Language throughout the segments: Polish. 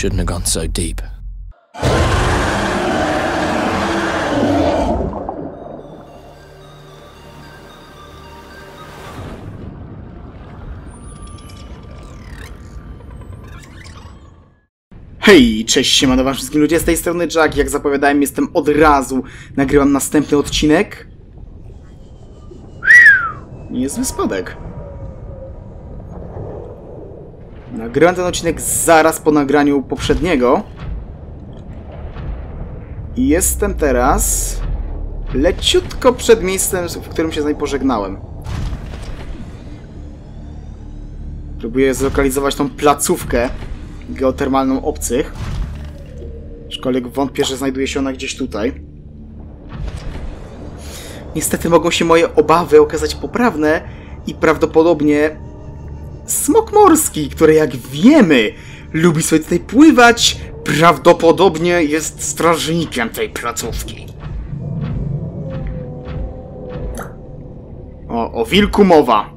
shouldn't have gone so deep. Hej, cześć, siemano wam wszystkim ludzie, z tej strony Jack, jak zapowiadałem jestem od razu, nagrywam następny odcinek. Niezły spadek. Nagrywam ten odcinek zaraz po nagraniu poprzedniego. I jestem teraz leciutko przed miejscem, w którym się z pożegnałem. Próbuję zlokalizować tą placówkę geotermalną obcych. Aczkolwiek wątpię, że znajduje się ona gdzieś tutaj. Niestety mogą się moje obawy okazać poprawne i prawdopodobnie smok morski, który jak wiemy lubi sobie tutaj pływać, prawdopodobnie jest strażnikiem tej placówki. O, o wilku mowa.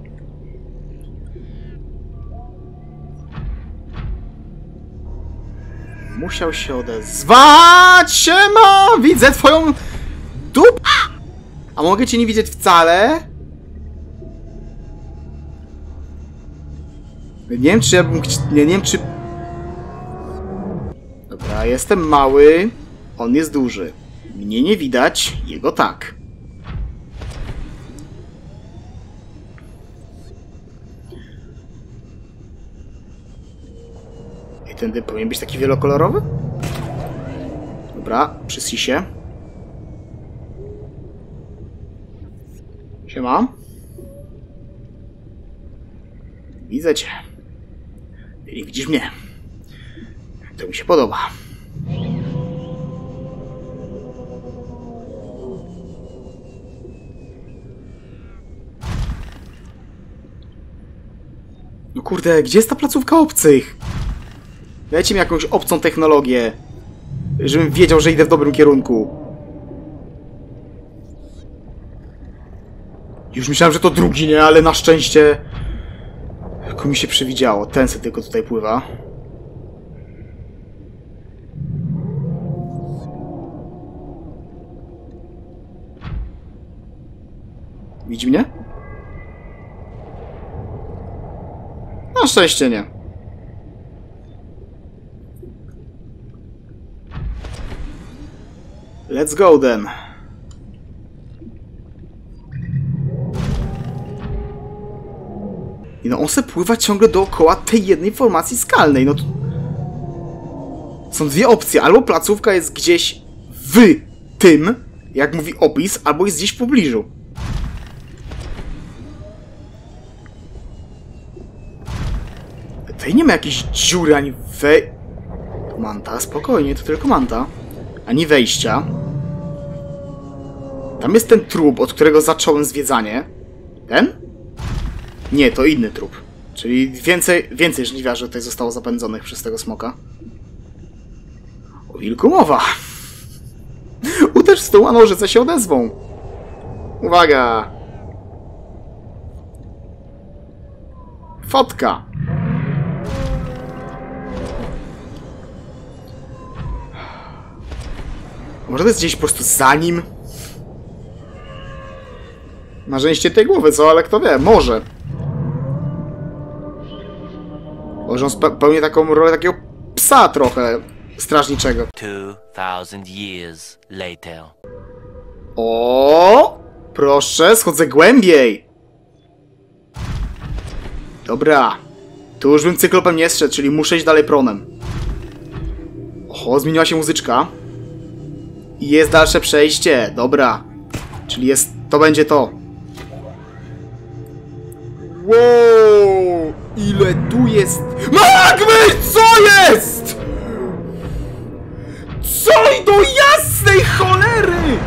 Musiał się odezwać! Siema! Widzę twoją dup... A mogę cię nie widzieć wcale? Nie wiem, czy ja bym... Nie, nie wiem, czy... Dobra, jestem mały. On jest duży. Mnie nie widać, jego tak. I ten dyb powinien być taki wielokolorowy? Dobra, przy sisie. Siema. Widzę cię. Nie widzisz mnie. To mi się podoba. No kurde, gdzie jest ta placówka obcych? Dajcie mi jakąś obcą technologię, żebym wiedział, że idę w dobrym kierunku. Już myślałem, że to drugi, nie? Ale na szczęście... Tylko mi się przewidziało. Ten se tylko tutaj pływa. Widzi mnie? Na szczęście nie. Let's go then. I no on se pływa ciągle dookoła tej jednej formacji skalnej. No to... Są dwie opcje. Albo placówka jest gdzieś w tym, jak mówi opis, albo jest gdzieś w pobliżu. Tutaj nie ma jakiejś dziury ani we... Manta, spokojnie, to tylko manta. Ani wejścia. Tam jest ten trup, od którego zacząłem zwiedzanie. Ten? Nie, to inny trup. Czyli więcej, więcej żniwiarzy tutaj zostało zapędzonych przez tego smoka. O wilku mowa. Uderz stół, a nożyce się odezwą. Uwaga! Fotka. Może to jest gdzieś po prostu za nim? Marzenie tej głowy, co? Ale kto wie, może. Może on pełni taką rolę takiego psa trochę strażniczego. 2000 years later. O, Proszę, schodzę głębiej! Dobra. Tu już bym cyklopem nie zszedł, czyli muszę iść dalej pronem. Oho, zmieniła się muzyczka. I jest dalsze przejście, dobra. Czyli jest... to będzie to. Wow! Ile tu jest... Magmy! Co jest? Co do jasnej cholery!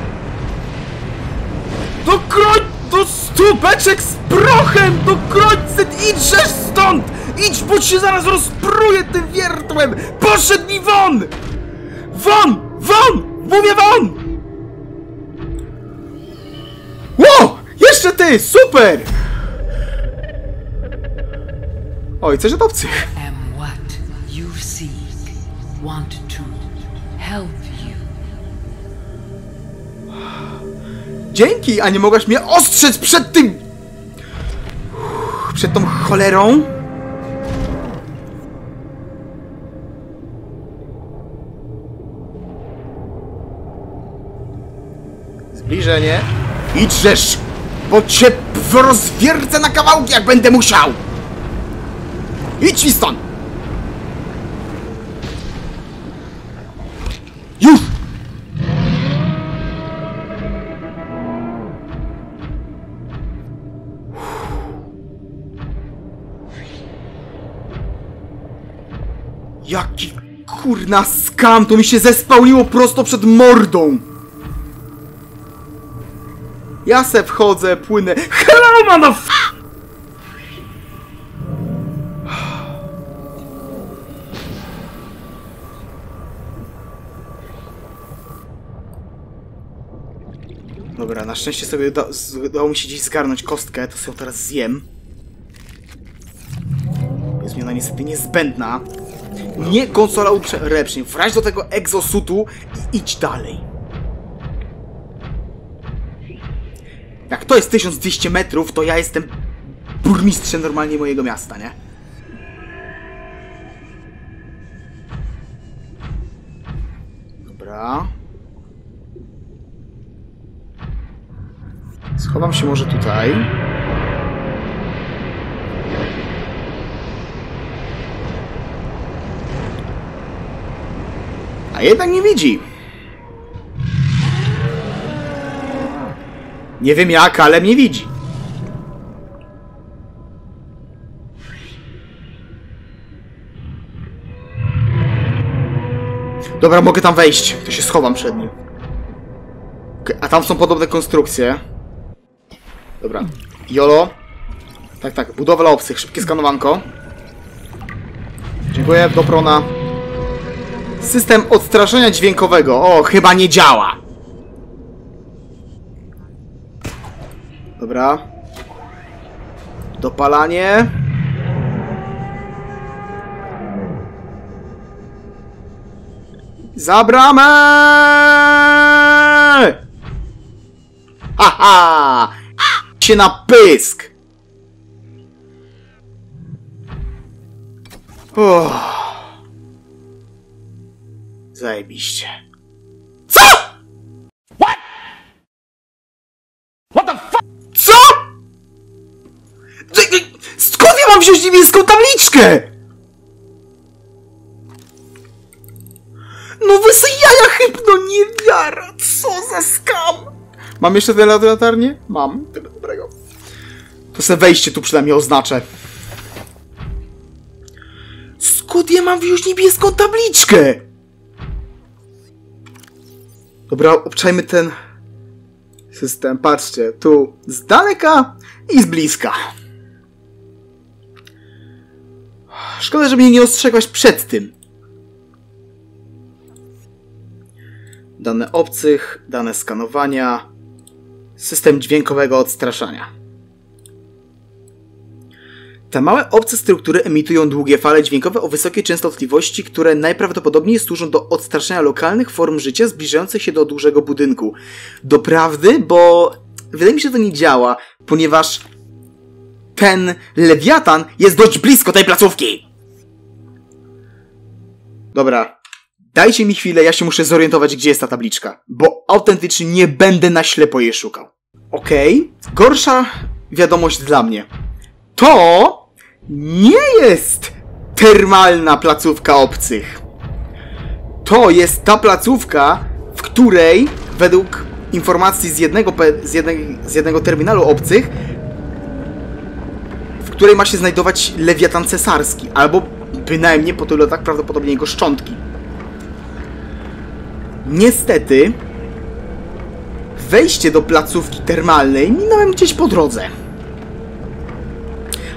Do kroń... do stupeczek z prochem! Do krońcet! Idźżesz stąd! Idź, bo się zaraz rozpruje tym wiertłem! Poszedł mi won! Won! Won! Mówię won! Ło! Jeszcze ty! Super! Oj, coś od obcych. am what you seek. want to help you. Dzięki, a nie mogłaś mnie ostrzec przed tym... Przed tą cholerą? Zbliżenie. Idźżesz, bo cię rozwiercę na kawałki, jak będę musiał! Idź mi stąd! Już! Jaki kurna skam, to mi się zespałniło prosto przed mordą! Ja se wchodzę, płynę. Hello, motherf... Dobra, na szczęście sobie udało mi się gdzieś zgarnąć kostkę, to sobie teraz zjem. Jest mi ona niestety niezbędna. Nie konsola ulepszeń. Wraź do tego exosutu i idź dalej. Jak to jest 1200 metrów, to ja jestem burmistrzem normalnie mojego miasta, nie? Schowam się może tutaj. A jednak nie widzi. Nie wiem jak, ale mnie widzi. Dobra, mogę tam wejść. To się schowam przed nim. A tam są podobne konstrukcje. Dobra. Jolo. Tak, tak. Budowla obcych. Szybkie skanowanko. Dziękuję. Do prona. System odstraszenia dźwiękowego. O, chyba nie działa. Dobra. Dopalanie. Za bramę! Się na pysk! Uff. Zajebiście. Co?! What? What the fuck? Co?! Skąd ja mam wziąć niebieską tabliczkę?! No wy jaja chybno nie wiara! Co za skam! Mam jeszcze tyle latarnie? Mam. Tyle dobrego. To se wejście tu przynajmniej oznaczę. Skąd ja mam wziąć niebieską tabliczkę? Dobra, obczajmy ten system. Patrzcie, tu z daleka i z bliska. Szkoda, że mnie nie ostrzegłaś przed tym. Dane obcych, dane skanowania, system dźwiękowego odstraszania. Te małe obce struktury emitują długie fale dźwiękowe o wysokiej częstotliwości, które najprawdopodobniej służą do odstraszania lokalnych form życia zbliżających się do dużego budynku. Doprawdy, bo wydaje mi się, że to nie działa, ponieważ ten lewiatan jest dość blisko tej placówki. Dobra, dajcie mi chwilę, ja się muszę zorientować, gdzie jest ta tabliczka, bo autentycznie nie będę na ślepo jej szukał. Okej, gorsza wiadomość dla mnie. To nie jest termalna placówka obcych. To jest ta placówka, w której według informacji z jednego, z jednej, z jednego terminalu obcych, w której ma się znajdować lewiatan cesarski, albo bynajmniej po tylu latach prawdopodobnie jego szczątki. Niestety, wejście do placówki termalnej minąłem gdzieś po drodze.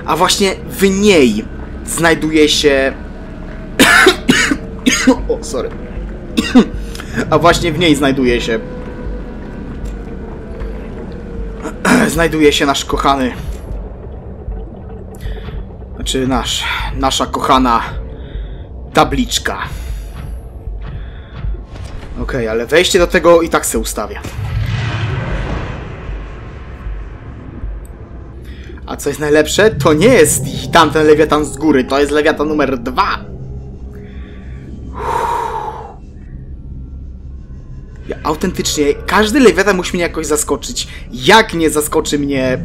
A właśnie w niej znajduje się. o, sorry. A właśnie w niej znajduje się. znajduje się nasz kochany. Znaczy nasz. Nasza kochana tabliczka. Okej, ale wejście do tego i tak se ustawię. A co jest najlepsze, to nie jest tamten lewiatan z góry, to jest lewiatan numer dwa. Ja, autentycznie, każdy lewiatan musi mnie jakoś zaskoczyć. Jak nie zaskoczy mnie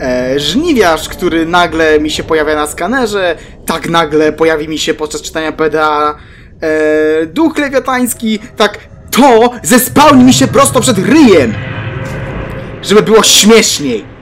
e, żniwiarz, który nagle mi się pojawia na skanerze, tak nagle pojawi mi się podczas czytania PDA e, duch lewiatański, tak to zespałni mi się prosto przed ryjem! Żeby było śmieszniej.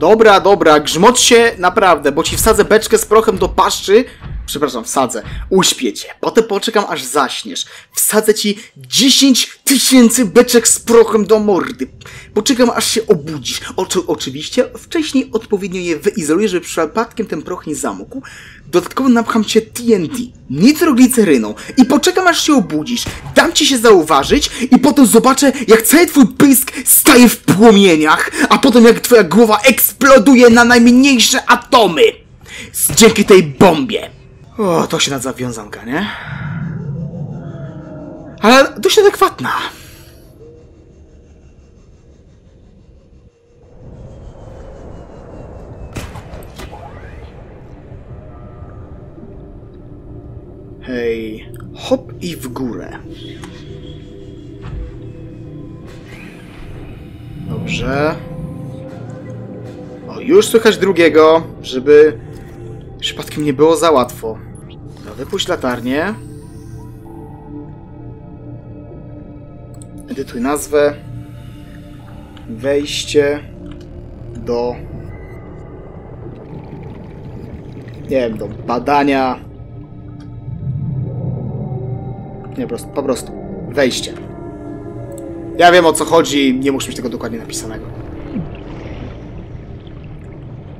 Dobra, dobra, grzmot się naprawdę, bo ci wsadzę beczkę z prochem do paszczy. Przepraszam, wsadzę. Uśpię cię. Potem poczekam, aż zaśniesz. Wsadzę ci 10 tysięcy beczek z prochem do mordy. Poczekam, aż się obudzisz. Oczy, oczywiście wcześniej odpowiednio je wyizoluję, żeby przypadkiem ten proch nie zamógł. Dodatkowo napcham cię TNT, nitrogliceryną i poczekam, aż się obudzisz. Dam ci się zauważyć i potem zobaczę, jak cały twój pysk staje w płomieniach, a potem jak twoja głowa eksploduje na najmniejsze atomy. Dzięki tej bombie. O, to się nazywa wiązanka, nie? Ale dość adekwatna. Hej, hop i w górę. Dobrze. O, już słychać drugiego, żeby przypadkiem nie było za łatwo. Wypuść latarnię. Edytuj nazwę. Wejście do... Nie wiem, do badania. Nie, po prostu, po prostu. Wejście. Ja wiem o co chodzi, nie muszę mieć tego dokładnie napisanego.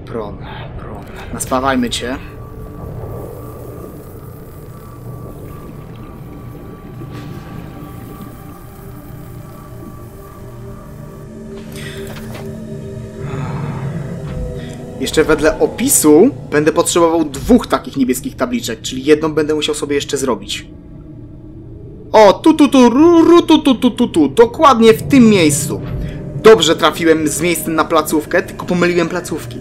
Pron, pron. Naspawajmy cię. Jeszcze wedle opisu będę potrzebował dwóch takich niebieskich tabliczek, czyli jedną będę musiał sobie jeszcze zrobić. O, tu, tu, tu, ru, ru, tu, tu, tu, tu, tu, dokładnie w tym miejscu. Dobrze trafiłem z miejscem na placówkę, tylko pomyliłem placówki.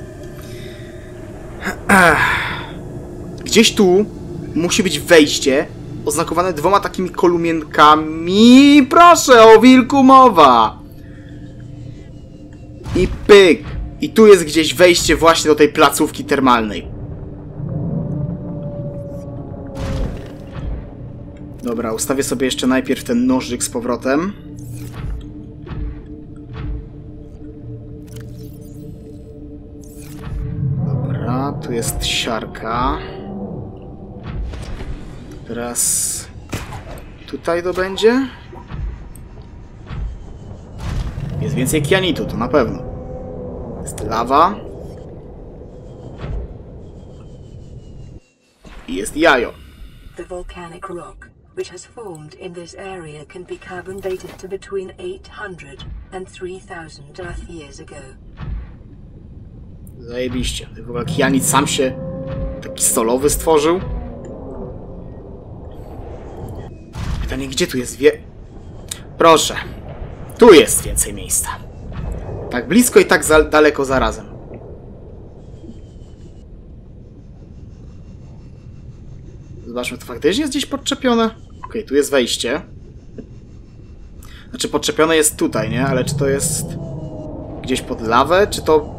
Gdzieś tu musi być wejście oznakowane dwoma takimi kolumienkami. Proszę, o wilku mowa. I pyk. I tu jest gdzieś wejście właśnie do tej placówki termalnej. Dobra, ustawię sobie jeszcze najpierw ten nożyk z powrotem. Dobra, tu jest siarka. Teraz tutaj to będzie. Jest więcej kianitu, to na pewno. Lawa. I jest jajo. The volcanic rock, which has formed in this area, can be carbon dated to between 800 and 3000 Earth years ago. Zajebiście. W ogóle kianit sam się taki solowy stworzył. Pytanie, gdzie tu jest wie... Proszę. Tu jest więcej miejsca. Tak blisko i tak za daleko zarazem. Zobaczmy, to faktycznie jest gdzieś podczepione? Okej, tu jest wejście. Znaczy, podczepione jest tutaj, nie? Ale czy to jest gdzieś pod lawę, czy to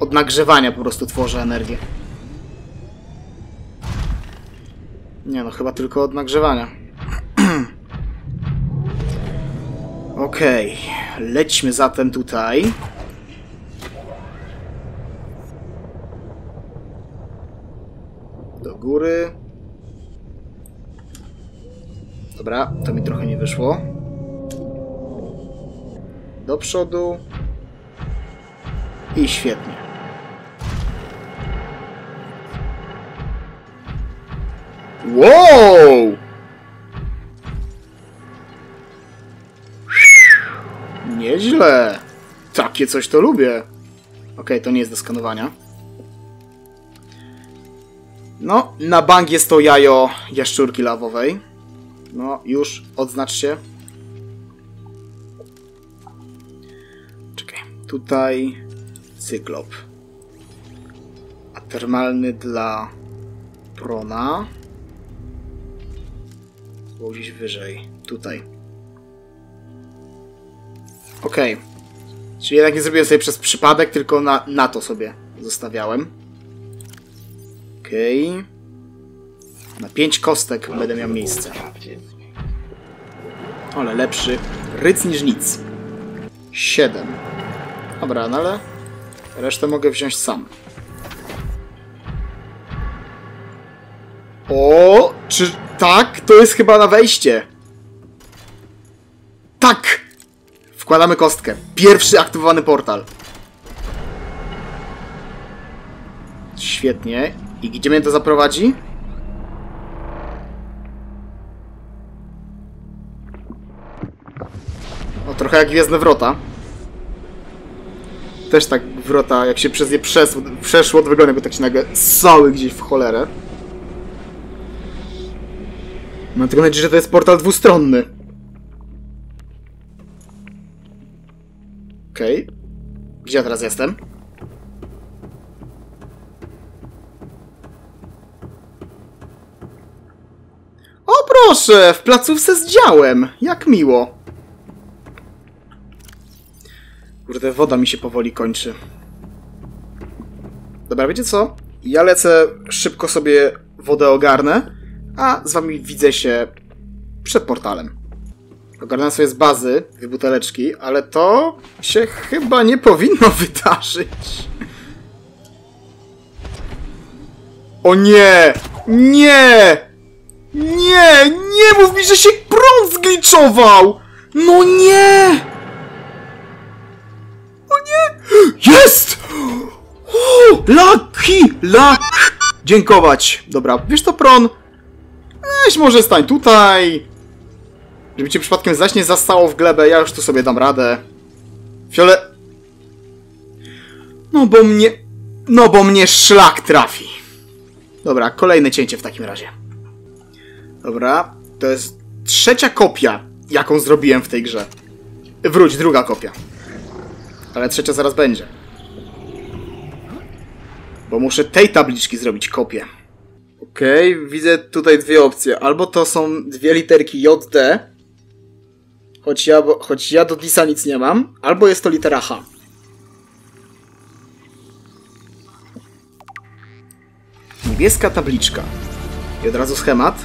od nagrzewania po prostu tworzy energię? Nie no, chyba tylko od nagrzewania. Okej, lećmy zatem tutaj. Do góry. Dobra, to mi trochę nie wyszło. Do przodu. I świetnie. Wow! Nieźle. Takie coś to lubię. Okej, to nie jest do skanowania. No, na bank jest to jajo jaszczurki lawowej. No, już, odznacz się. Czekaj, tutaj cyklop. A termalny dla prona. Było gdzieś wyżej, tutaj. Okej. Czyli jednak nie zrobiłem sobie przez przypadek, tylko na, na to sobie zostawiałem. Okej. Na pięć kostek będę miał miejsce. Ale lepszy ryc niż nic. Siedem. Dobra, no ale resztę mogę wziąć sam. O, czy tak? To jest chyba na wejście. Tak! Wkładamy kostkę. Pierwszy aktywowany portal. Świetnie. I gdzie mnie to zaprowadzi? O, trochę jak Gwiezdne Wrota. Też tak wrota, jak się przez nie przeszło, przeszło to wygląda jakby tak się nagle ssały gdzieś w cholerę. Mam tylko nadzieję, że to jest portal dwustronny. Okej. Gdzie ja teraz jestem? O proszę, w placówce z działem. Jak miło. Kurde, woda mi się powoli kończy. Dobra, wiecie co? Ja lecę szybko sobie wodę ogarnę, a z wami widzę się przed portalem. Ogarnąłem sobie z bazy dwie buteleczki, ale to się chyba nie powinno wydarzyć. O nie! Nie! Nie! Nie mów mi, że się prąd zgliczował! No nie! O nie! Jest! O, lucky! Luck! Dziękować. Dobra, wiesz to, Pron? Weź może stań tutaj. Żeby cię przypadkiem zaś nie zastało w glebę, ja już tu sobie dam radę. Fiole... No bo mnie... No bo mnie szlak trafi. Dobra, kolejne cięcie w takim razie. Dobra, to jest trzecia kopia, jaką zrobiłem w tej grze. Wróć, druga kopia. Ale trzecia zaraz będzie. Bo muszę tej tabliczki zrobić kopię. Okej, okay, widzę tutaj dwie opcje. Albo to są dwie literki JD, choć ja, choć ja do Disa nic nie mam, albo jest to litera H. Niebieska tabliczka. I od razu schemat.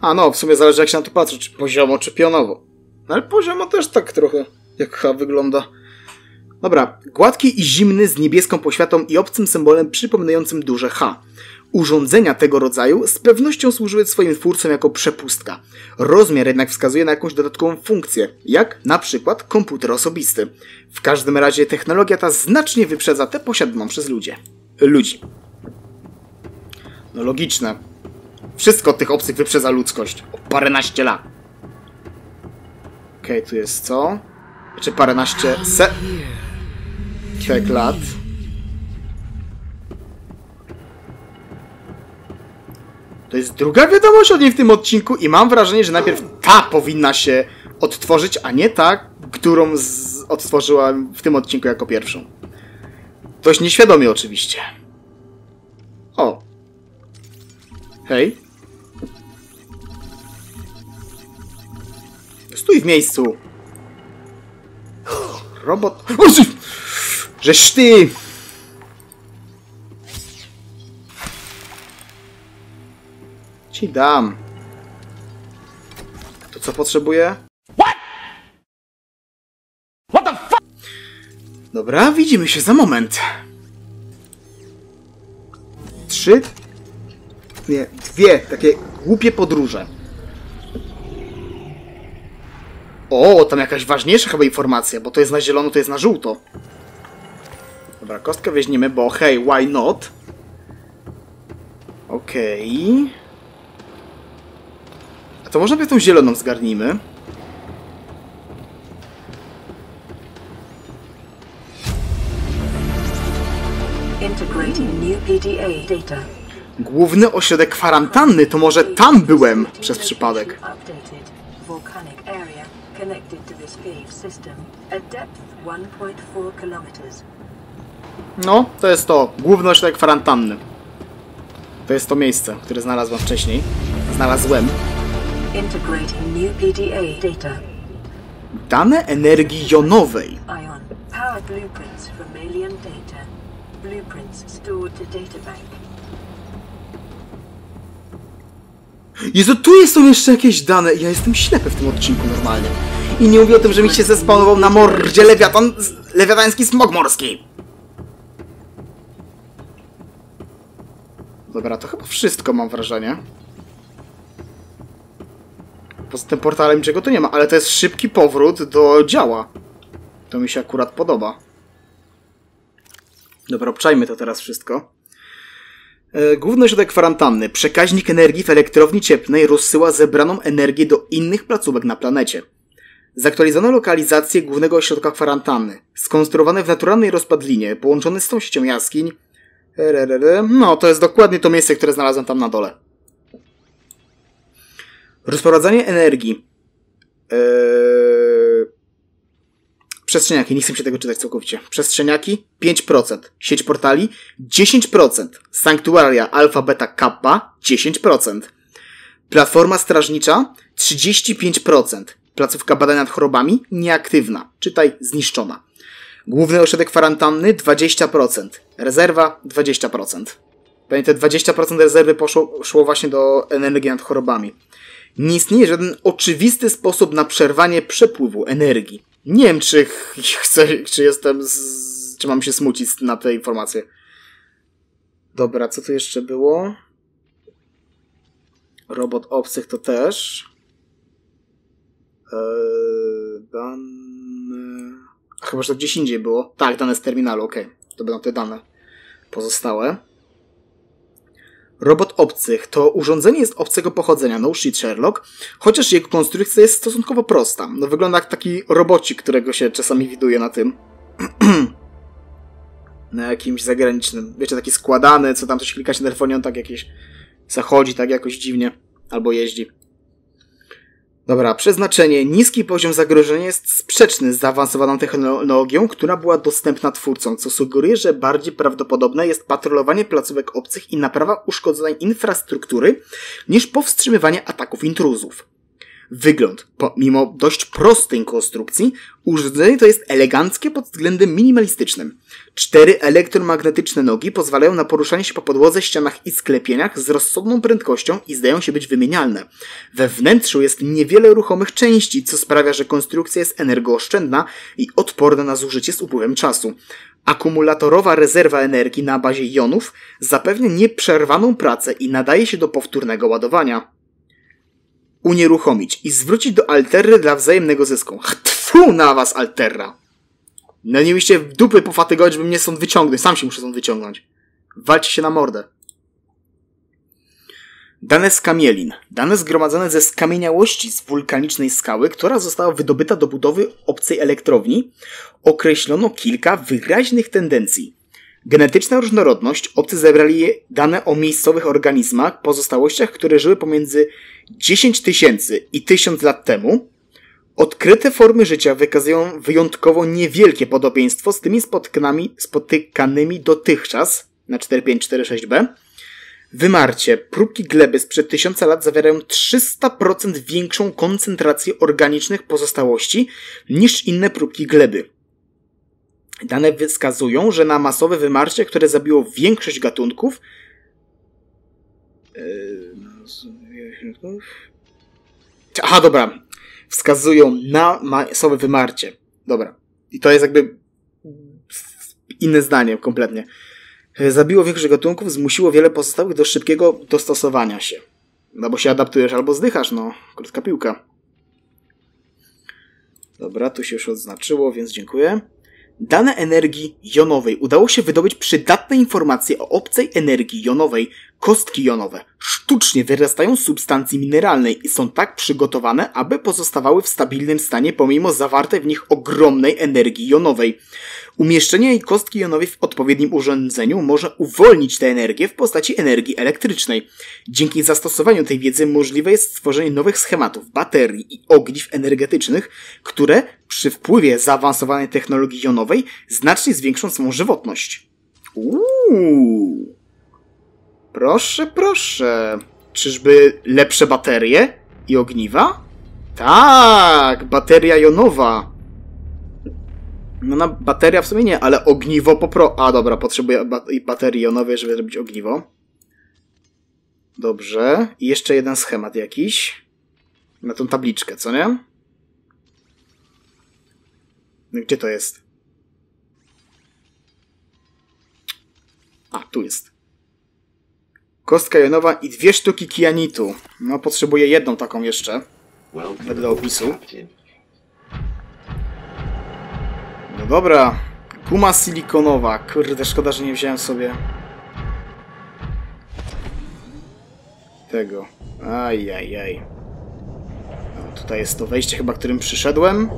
A no, w sumie zależy jak się na to patrzy, czy poziomo, czy pionowo. No, ale poziomo też tak trochę jak H wygląda. Dobra, gładki i zimny z niebieską poświatą i obcym symbolem przypominającym duże H. Urządzenia tego rodzaju z pewnością służyły swoim twórcom jako przepustka. Rozmiar jednak wskazuje na jakąś dodatkową funkcję, jak na przykład komputer osobisty. W każdym razie technologia ta znacznie wyprzedza tę posiadaną przez ludzie. Ludzi. No logiczne. Wszystko od tych obcych wyprzedza ludzkość. O paręnaście lat. Okej, okay, tu jest co? Czy paręnaście se... Tek lat. To jest druga wiadomość od niej w tym odcinku i mam wrażenie, że najpierw ta powinna się odtworzyć, a nie ta, którą z... odtworzyłam w tym odcinku jako pierwszą. Dość nieświadomie oczywiście. O. Hej. Stój w miejscu. Robot... Żeś ty! Ci dam. To co potrzebuję? Dobra, widzimy się za moment. Trzy... Nie, dwie takie głupie podróże. O, tam jakaś ważniejsza chyba informacja, bo to jest na zielono, to jest na żółto. Dobra, kostkę weźmiemy, bo hej, why not? Okej. Okay. To może by tą zieloną zgarnijmy? Data. Główny ośrodek kwarantanny, to może tam byłem przez przypadek. Updated. Volcanic area connected to this cave system at depth 1.4 kilometers. No, to jest to. Główny ośrodek kwarantanny. To jest to miejsce, które znalazłem wcześniej. Znalazłem. Integrating new PDA data. Dane energii jonowej. Ion. Power blueprints from alien data. Blueprints stored to databank. Jezu, tu są jeszcze jakieś dane. Ja jestem ślepy w tym odcinku normalnie. I nie mówię o tym, że mi się zespawnował na mordzie lewiatan, lewiatański smog morski. Dobra, to chyba wszystko mam wrażenie. Poza tym portalem niczego tu nie ma, ale to jest szybki powrót do działa. To mi się akurat podoba. Dobra, obczajmy to teraz wszystko. E, Główny ośrodek kwarantanny. Przekaźnik energii w elektrowni cieplnej rozsyła zebraną energię do innych placówek na planecie. Zaktualizowano lokalizację głównego ośrodka kwarantanny. Skonstruowane w naturalnej rozpadlinie, połączony z tą siecią jaskiń. Rrrr. No, to jest dokładnie to miejsce, które znalazłem tam na dole. Rozprowadzanie energii. Eee... Przestrzeniaki, nie chcę się tego czytać całkowicie. Przestrzeniaki 5%. Sieć portali 10%. Sanktuaria Alpha Beta Kappa 10%. Platforma strażnicza 35%. Placówka badań nad chorobami nieaktywna, czytaj zniszczona. Główny ośrodek kwarantanny 20%. Rezerwa 20%. Pewnie te 20% rezerwy poszło szło właśnie do energii nad chorobami. Nie istnieje żaden oczywisty sposób na przerwanie przepływu energii. Nie wiem, czy ch- chcę, czy jestem, z, czy mam się smucić na te informacje. Dobra, co tu jeszcze było? Robot obcych to też. Eee, dane... A chyba, że to gdzieś indziej było. Tak, dane z terminalu, okej. To będą te dane pozostałe. Robot obcych to urządzenie jest obcego pochodzenia, no shit Sherlock, chociaż jego konstrukcja jest stosunkowo prosta. No wygląda jak taki robocik, którego się czasami widuje na tym. na jakimś zagranicznym. Wiecie, taki składany, co tam coś klikać na telefonie, on tak jakieś zachodzi tak jakoś dziwnie. Albo jeździ. Dobra, przeznaczenie. Niski poziom zagrożenia jest sprzeczny z zaawansowaną technologią, która była dostępna twórcom, co sugeruje, że bardziej prawdopodobne jest patrolowanie placówek obcych i naprawa uszkodzonej infrastruktury niż powstrzymywanie ataków intruzów. Wygląd. Pomimo dość prostej konstrukcji, urządzenie to jest eleganckie pod względem minimalistycznym. Cztery elektromagnetyczne nogi pozwalają na poruszanie się po podłodze, ścianach i sklepieniach z rozsądną prędkością i zdają się być wymienialne. We wnętrzu jest niewiele ruchomych części, co sprawia, że konstrukcja jest energooszczędna i odporna na zużycie z upływem czasu. Akumulatorowa rezerwa energii na bazie jonów zapewnia nieprzerwaną pracę i nadaje się do powtórnego ładowania unieruchomić i zwrócić do alterry dla wzajemnego zysku. Tfu na was, alterra! No nie mieliście dupy pofatygować, żeby mnie stąd wyciągnąć. Sam się muszę stąd wyciągnąć. Walcie się na mordę. Dane z. Dane zgromadzone ze skamieniałości z wulkanicznej skały, która została wydobyta do budowy obcej elektrowni, określono kilka wyraźnych tendencji. Genetyczna różnorodność. Obcy zebrali dane o miejscowych organizmach, pozostałościach, które żyły pomiędzy 10 tysięcy i 1000 lat temu. Odkryte formy życia wykazują wyjątkowo niewielkie podobieństwo z tymi spotkanymi, spotykanymi dotychczas na 4546b. Wymarcie. Próbki gleby sprzed tysiąca lat zawierają 300% większą koncentrację organicznych pozostałości niż inne próbki gleby. Dane wskazują, że na masowe wymarcie, które zabiło większość gatunków, Aha, dobra. Wskazują na masowe wymarcie. Dobra. I to jest jakby inne zdanie kompletnie. Zabiło większość gatunków, zmusiło wiele pozostałych do szybkiego dostosowania się. No bo się adaptujesz albo zdychasz, no. Krótka piłka. Dobra, tu się już odznaczyło, więc dziękuję. Dane energii jonowej. Udało się wydobyć przydatne informacje o obcej energii jonowej, Kostki jonowe sztucznie wyrastają z substancji mineralnej i są tak przygotowane, aby pozostawały w stabilnym stanie pomimo zawartej w nich ogromnej energii jonowej. Umieszczenie jej kostki jonowej w odpowiednim urządzeniu może uwolnić tę energię w postaci energii elektrycznej. Dzięki zastosowaniu tej wiedzy możliwe jest stworzenie nowych schematów, baterii i ogniw energetycznych, które przy wpływie zaawansowanej technologii jonowej znacznie zwiększą swą żywotność. Uuu. Proszę, proszę. Czyżby lepsze baterie i ogniwa? Tak, bateria jonowa. No na bateria w sumie nie, ale ogniwo popro... A dobra, potrzebuję ba baterii jonowej, żeby zrobić ogniwo. Dobrze. I jeszcze jeden schemat jakiś. Na tą tabliczkę, co nie? No gdzie to jest? A, tu jest. Kostka jonowa i dwie sztuki kianitu. No, potrzebuję jedną taką jeszcze. Wedle opisu. No dobra. Guma silikonowa. Kurde, szkoda, że nie wziąłem sobie tego. Ajajaj. No, tutaj jest to wejście chyba, którym przyszedłem.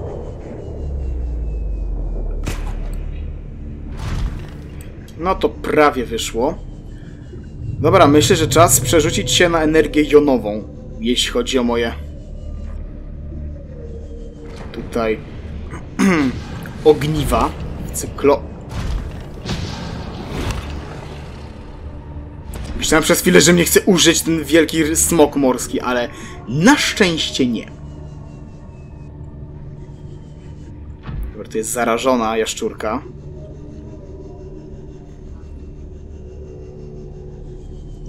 No to prawie wyszło. Dobra, myślę, że czas przerzucić się na energię jonową, jeśli chodzi o moje... Tutaj... ogniwa. Cyklo... Myślałem przez chwilę, że mnie chce użyć ten wielki smok morski, ale na szczęście nie. Dobra, to jest zarażona jaszczurka.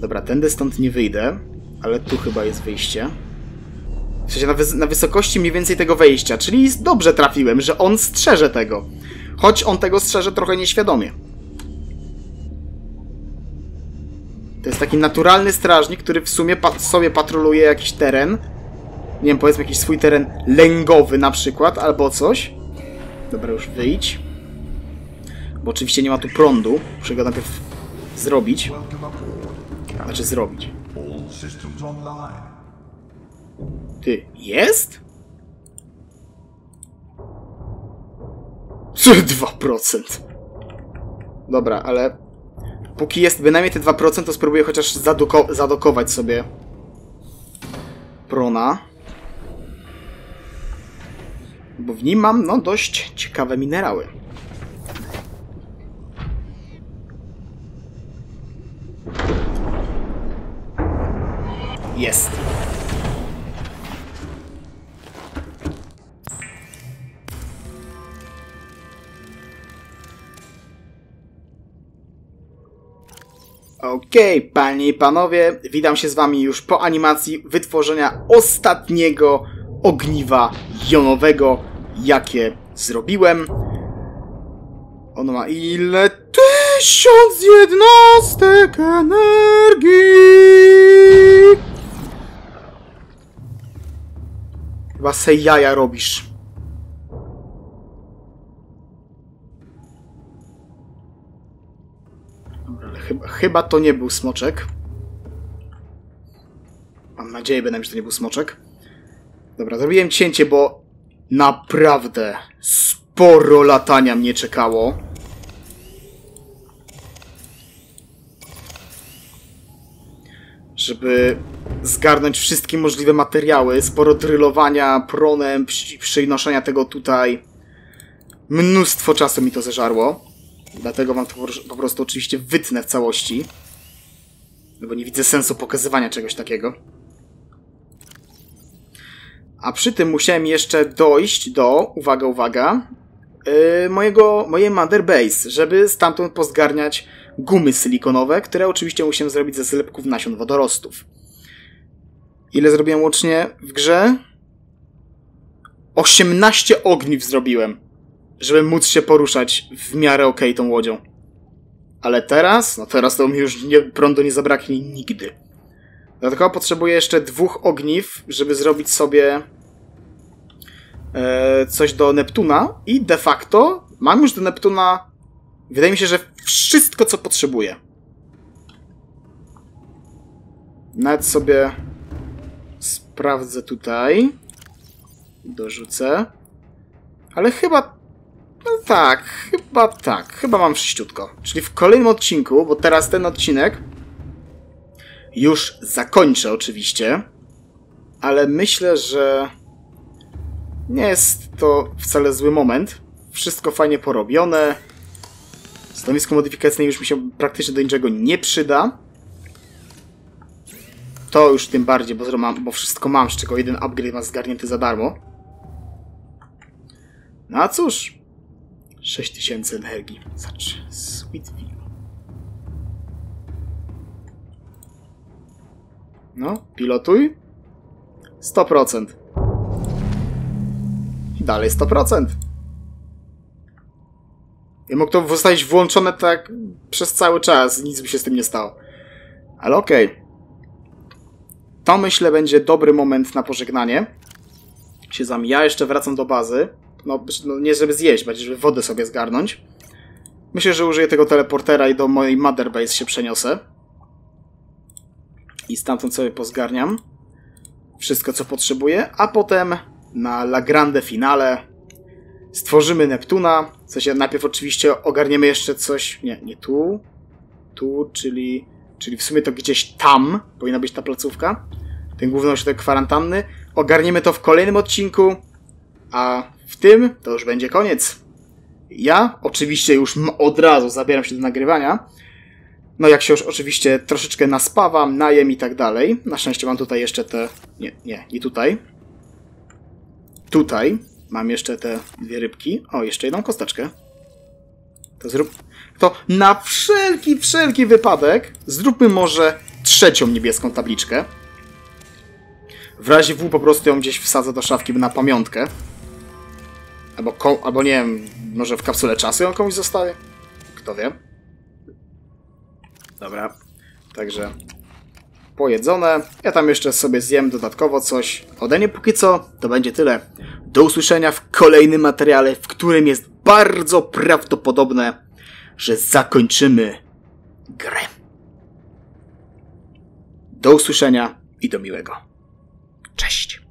Dobra, tędy stąd nie wyjdę, ale tu chyba jest wyjście. W sensie na, wys na wysokości mniej więcej tego wejścia, czyli dobrze trafiłem, że on strzeże tego. Choć on tego strzeże trochę nieświadomie. To jest taki naturalny strażnik, który w sumie sobie patroluje jakiś teren. Nie wiem, powiedzmy jakiś swój teren lęgowy na przykład, albo coś. Dobra, już wyjdź. Bo oczywiście nie ma tu prądu. Muszę go najpierw zrobić. Znaczy zrobić. Ty, jest? Czy 2%? Dobra, ale póki jest bynajmniej te 2%, to spróbuję chociaż zadoko zadokować sobie prona. Bo w nim mam, no, dość ciekawe minerały. Jest. Okej, panie i panowie, witam się z wami już po animacji wytworzenia ostatniego ogniwa jonowego, jakie zrobiłem. Ono ma ile? Tysiąc jednostek energii! Chyba se jaja robisz. Dobra, ale chyba, chyba to nie był smoczek. Mam nadzieję bynajmniej, że to nie był smoczek. Dobra, zrobiłem cięcie, bo naprawdę sporo latania mnie czekało. Żeby zgarnąć wszystkie możliwe materiały, sporo drylowania pronem, przy- przynoszenia tego tutaj. Mnóstwo czasu mi to zeżarło. Dlatego wam to po- prostu oczywiście wytnę w całości. Bo nie widzę sensu pokazywania czegoś takiego. A przy tym musiałem jeszcze dojść do, uwaga, uwaga, yy, mojego, mojej Mother Base, żeby stamtąd pozgarniać gumy silikonowe, które oczywiście musiałem zrobić ze zlepków nasion wodorostów. Ile zrobiłem łącznie w grze? 18 ogniw zrobiłem, żeby móc się poruszać w miarę okej tą łodzią. Ale teraz? No teraz to mi już nie, prądu nie zabraknie nigdy. Dlatego potrzebuję jeszcze dwóch ogniw, żeby zrobić sobie e, coś do Neptuna i de facto mam już do Neptuna wydaje mi się, że wszystko co potrzebuję. Nawet sobie sprawdzę tutaj. Dorzucę. Ale chyba... No tak, chyba tak. Chyba mam wszyściutko. Czyli w kolejnym odcinku, bo teraz ten odcinek już zakończę oczywiście. Ale myślę, że nie jest to wcale zły moment. Wszystko fajnie porobione. Stanowisko modyfikacyjne już mi się praktycznie do niczego nie przyda. To już tym bardziej, bo, mam, bo wszystko mam, z czego jeden upgrade ma zgarnięty za darmo. No a cóż. 6000 energii. Zacz. Sweetville. No, pilotuj. 100%. I dalej 100%. I mógł to zostać włączone tak przez cały czas, nic by się z tym nie stało. Ale okej. To myślę będzie dobry moment na pożegnanie. Się zam. Ja jeszcze wracam do bazy. No, no nie żeby zjeść, bardziej żeby wodę sobie zgarnąć. Myślę, że użyję tego teleportera i do mojej Mother Base się przeniosę. I stamtąd sobie pozgarniam wszystko, co potrzebuję, a potem na La Grande Finale stworzymy Neptuna. W sensie najpierw oczywiście ogarniemy jeszcze coś. Nie, nie tu. Tu, czyli. Czyli w sumie to gdzieś tam powinna być ta placówka. Ten główny ośrodek kwarantanny. Ogarniemy to w kolejnym odcinku. A w tym to już będzie koniec. Ja oczywiście już od razu zabieram się do nagrywania. No jak się już oczywiście troszeczkę naspawam, najem i tak dalej. Na szczęście mam tutaj jeszcze te... Nie, nie, nie tutaj. Tutaj mam jeszcze te dwie rybki. O, jeszcze jedną kosteczkę. To zrób... To na wszelki, wszelki wypadek zróbmy może trzecią niebieską tabliczkę. W razie W po prostu ją gdzieś wsadzę do szafki na pamiątkę. Albo, albo nie wiem, może w kapsule czasu ją komuś zostawię? Kto wie? Dobra, także pojedzone. Ja tam jeszcze sobie zjem dodatkowo coś. Ode mnie póki co to będzie tyle. Do usłyszenia w kolejnym materiale, w którym jest bardzo prawdopodobne, że zakończymy grę. Do usłyszenia i do miłego. Cześć.